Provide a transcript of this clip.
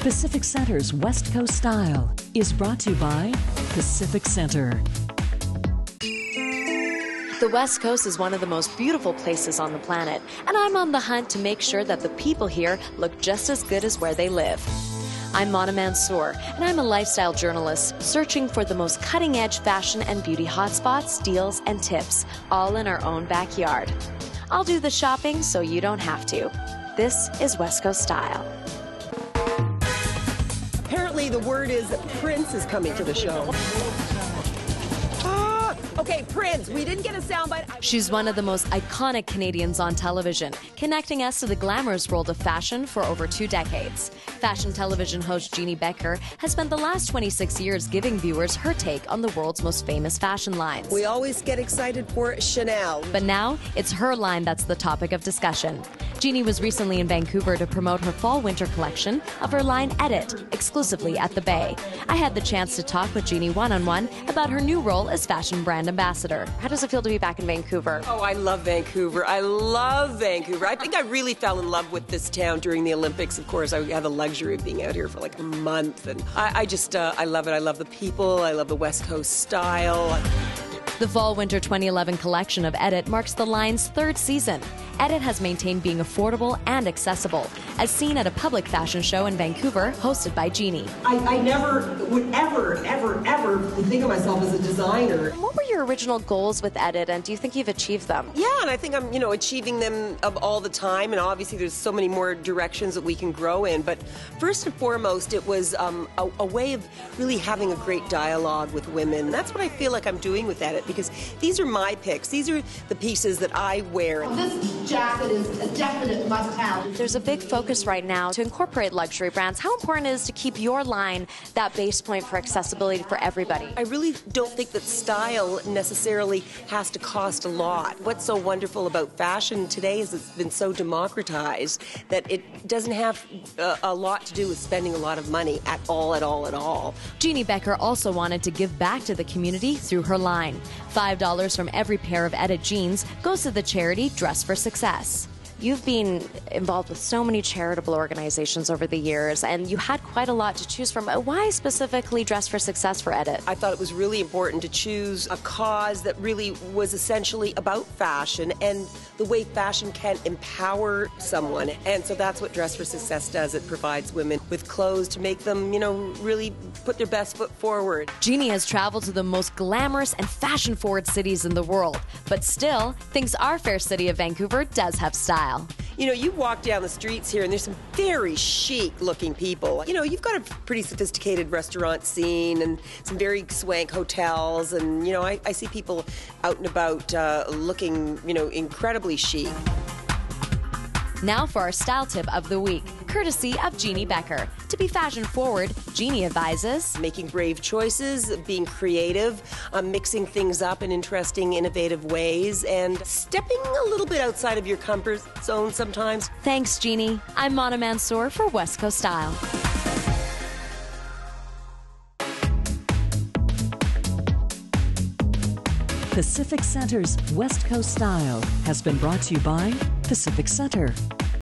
Pacific Centre's West Coast Style is brought to you by Pacific Centre. The West Coast is one of the most beautiful places on the planet, and I'm on the hunt to make sure that the people here look just as good as where they live. I'm Mona Mansour, and I'm a lifestyle journalist searching for the most cutting edge fashion and beauty hotspots, deals, and tips, all in our own backyard. I'll do the shopping so you don't have to. This is West Coast Style. Apparently, the word is Prince is coming to the show. Ah, okay, Prince, we didn't get a soundbite. She's one of the most iconic Canadians on television, connecting us to the glamorous world of fashion for over two decades. Fashion television host Jeanne Beker has spent the last 26 years giving viewers her take on the world's most famous fashion lines. We always get excited for Chanel. But now, it's her line that's the topic of discussion. Jeanne was recently in Vancouver to promote her fall winter collection of her line Edit, exclusively at the Bay. I had the chance to talk with Jeanne one on one about her new role as fashion brand ambassador. How does it feel to be back in Vancouver? Oh, I love Vancouver. I love Vancouver. I think I really fell in love with this town during the Olympics. Of course, I had the luxury of being out here for like a month, and I, I just uh, I love it. I love the people. I love the West Coast style. The Fall Winter 2011 collection of Edit marks the line's third season. Edit has maintained being affordable and accessible, as seen at a public fashion show in Vancouver hosted by Jeanne. I, I never would ever, ever, ever think of myself as a designer. What were your original goals with Edit, and do you think you've achieved them? Yeah, and I think I'm, you know, achieving them of all the time. And obviously, there's so many more directions that we can grow in. But first and foremost, it was um, a, a way of really having a great dialogue with women. And that's what I feel like I'm doing with Edit because these are my picks. These are the pieces that I wear. This jacket is a definite must-have. There's a big focus right now to incorporate luxury brands. How important is to keep your line that base point for accessibility for everybody? I really don't think that style necessarily has to cost a lot. What's so wonderful about fashion today is it's been so democratized that it doesn't have uh, a lot to do with spending a lot of money at all, at all, at all. Jeanne Beker also wanted to give back to the community through her line. $5 from every pair of Edit jeans goes to the charity Dress for Success. You've been involved with so many charitable organizations over the years, and you had quite a lot to choose from. Uh, why specifically Dress for Success for Edit? I thought it was really important to choose a cause that really was essentially about fashion and the way fashion can empower someone. And so that's what Dress for Success does. It provides women with clothes to make them, you know, really put their best foot forward. Jeanne has traveled to the most glamorous and fashion forward cities in the world, but still thinks our fair city of Vancouver does have style. You know, you walk down the streets here and there's some very chic looking people. You know, you've got a pretty sophisticated restaurant scene and some very swank hotels. And, you know, I, I see people out and about uh, looking, you know, incredibly chic. Now for our style tip of the week, courtesy of Jeanne Beker. To be fashion forward, Jeanne advises making brave choices, being creative, um, mixing things up in interesting, innovative ways, and stepping a little bit outside of your comfort zone sometimes. Thanks, Jeanne. I'm Mona Mansour for West Coast Style. Pacific Centre's West Coast Style has been brought to you by Pacific Centre.